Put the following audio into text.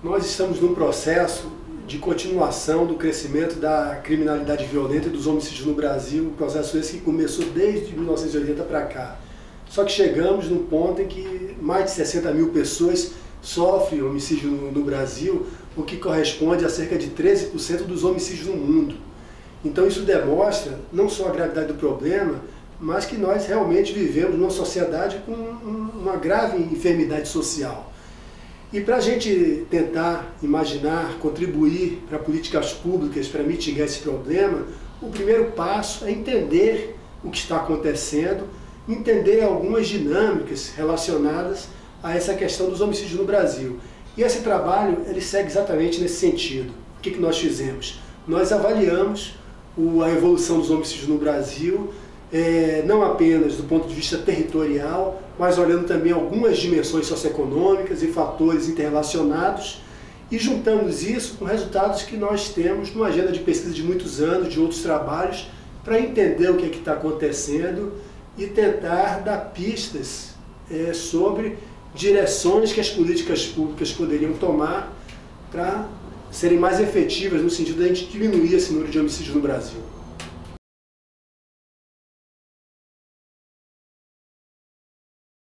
Nós estamos num processo de continuação do crescimento da criminalidade violenta e dos homicídios no Brasil, um processo esse que começou desde 1980 para cá. Só que chegamos num ponto em que mais de 60 mil pessoas sofrem homicídio no, no Brasil, o que corresponde a cerca de 13% dos homicídios no mundo. Então isso demonstra não só a gravidade do problema, mas que nós realmente vivemos numa sociedade com uma grave enfermidade social. E para a gente tentar imaginar, contribuir para políticas públicas para mitigar esse problema, o primeiro passo é entender o que está acontecendo, entender algumas dinâmicas relacionadas a essa questão dos homicídios no Brasil. E esse trabalho ele segue exatamente nesse sentido. O que, que nós fizemos? Nós avaliamos a evolução dos homicídios no Brasil é, não apenas do ponto de vista territorial, mas olhando também algumas dimensões socioeconômicas e fatores interrelacionados, e juntamos isso com resultados que nós temos numa agenda de pesquisa de muitos anos, de outros trabalhos, para entender o que é está acontecendo e tentar dar pistas é, sobre direções que as políticas públicas poderiam tomar para serem mais efetivas no sentido de a gente diminuir esse número de homicídios no Brasil.